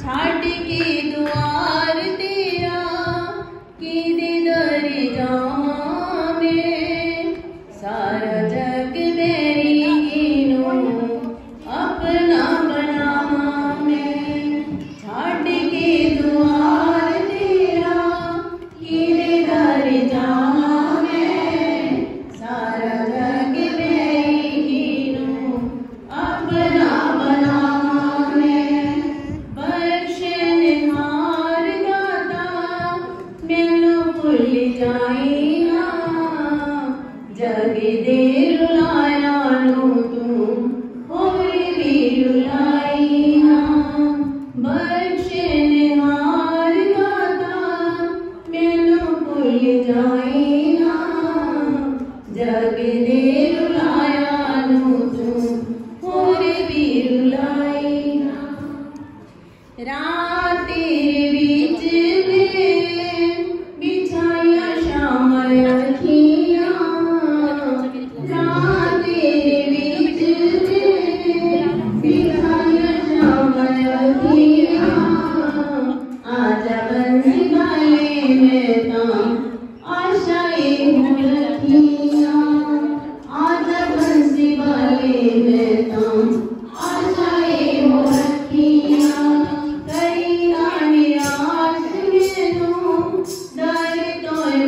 झाटी की जगदे रुलाया तू और रुलाई हाँ बख्शे निहार दाता मैनू जाए ना जगदे रुलाया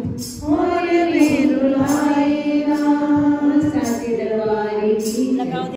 Oh,